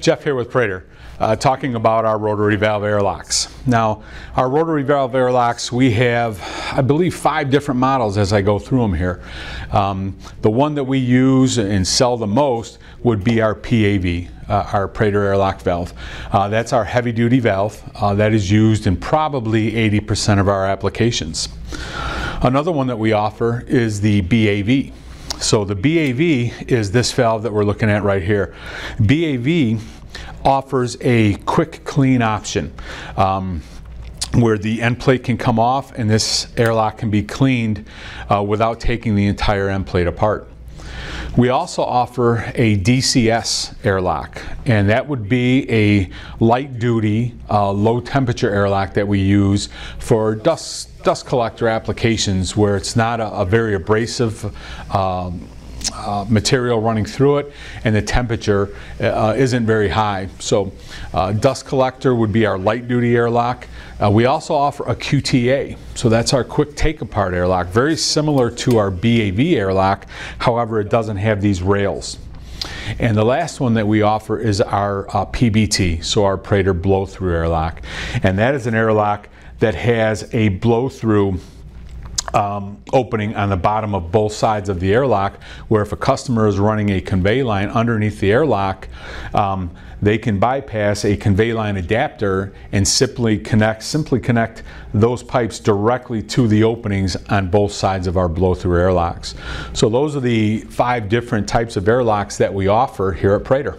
Jeff here with Prater, uh, talking about our rotary valve airlocks. Now, our rotary valve airlocks, we have, I believe, five different models as I go through them here. Um, the one that we use and sell the most would be our PAV, uh, our Prater airlock valve. Uh, that's our heavy duty valve uh, that is used in probably 80% of our applications. Another one that we offer is the BAV. So the BAV is this valve that we're looking at right here. BAV offers a quick clean option. Um, where the end plate can come off and this airlock can be cleaned uh, without taking the entire end plate apart. We also offer a DCS airlock, and that would be a light duty, uh, low temperature airlock that we use for dust dust collector applications where it's not a, a very abrasive um, uh, material running through it and the temperature uh, isn't very high. So uh, dust collector would be our light duty airlock. Uh, we also offer a QTA, so that's our quick take apart airlock, very similar to our BAV airlock, however it doesn't have these rails. And the last one that we offer is our uh, PBT, so our Prater blow through airlock. And that is an airlock that has a blow through um, opening on the bottom of both sides of the airlock where if a customer is running a convey line underneath the airlock um, they can bypass a convey line adapter and simply connect simply connect those pipes directly to the openings on both sides of our blow through airlocks so those are the five different types of airlocks that we offer here at Prater.